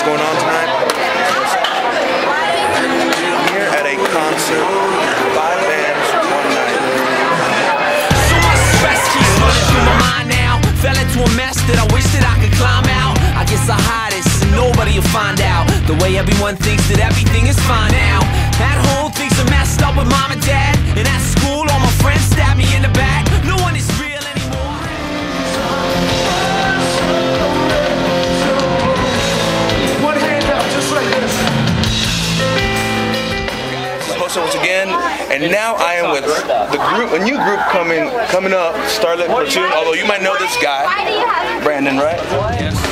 what's going on tonight? Here at a concert. So much stress keeps running through my mind now. Fell into a mess that I wish that I could climb out. I guess I hide it so nobody will find out. The way everyone thinks that everything is fine now. At home, things are messed up with mom Once again, and now I am with the group, a new group coming coming up, Starlit Platoon. Although you might know this guy, Brandon, right? I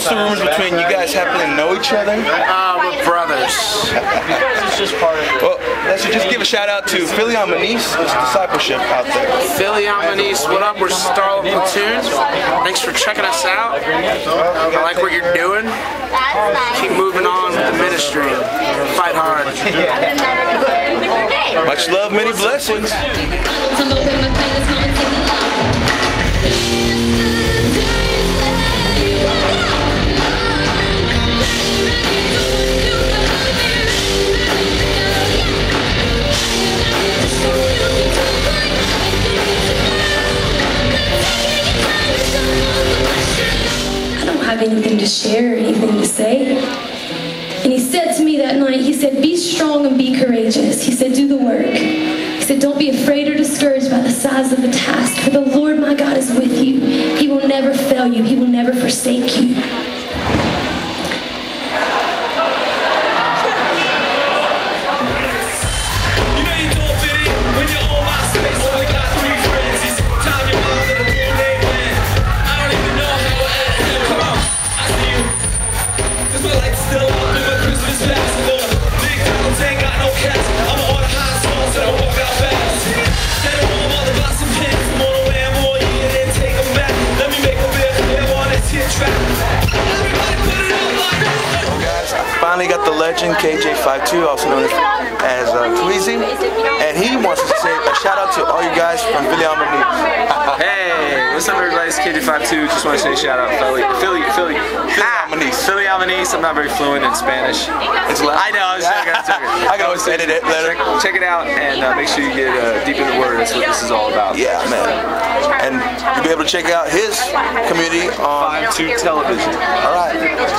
What's the rumors between you guys happen to know each other? Uh, we're brothers. Well, let's just give a shout out to Fili Hominis, his discipleship out there. Fili Hominis, what up? We're Starlit Platoon. Thanks for checking us out. I like what you're doing. Keep moving on with the ministry. Fight hard. Much love, many blessings. Anything to share anything to say. And he said to me that night, he said, Be strong and be courageous. He said, Do the work. He said, Don't be afraid or discouraged by the size of the task, for the Lord my God is with you. He will never fail you, He will never forsake. You got legend KJ52, also known as, uh, Tweezy, and he wants to say a shout out to all you guys from Fili Hominis. Hey, what's up, everybody? It's KJ52. Just want to say shout out Philly, Philly, Philly, Philly. Philly Albanese. I'm not very fluent in Spanish. It's loud. I know. I was joking. I was joking. I can always edit it later. Check, it out and uh, make sure you get uh, deep in the word. That's what this is all about. Yeah, man. And you'll be able to check out his community on. Five two television. All right.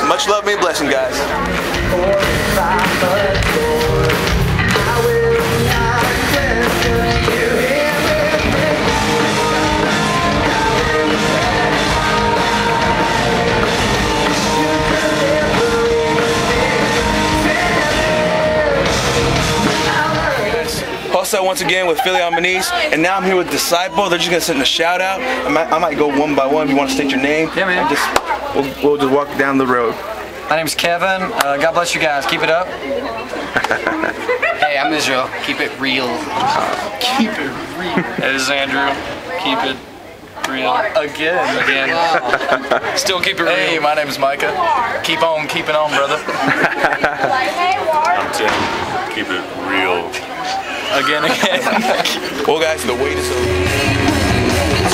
Much love, many blessing, guys. Also, once again with Fili Hominis, and now I'm here with Disciple. They're just gonna send a shout out. I might, I might go one by one. If you want to state your name, Yeah, man. Just we'll, we'll just walk down the road. My name's Kevin. Uh, God bless you guys. Keep it up. Hey, I'm Israel. Keep it real. Keep it real. This is Andrew. Keep it real. Again. Again. Still keep it real. Hey, my name's Micah. Keep on keeping on, brother. I'm Tim. Keep it real. Again, again. Well, guys, the wait is over.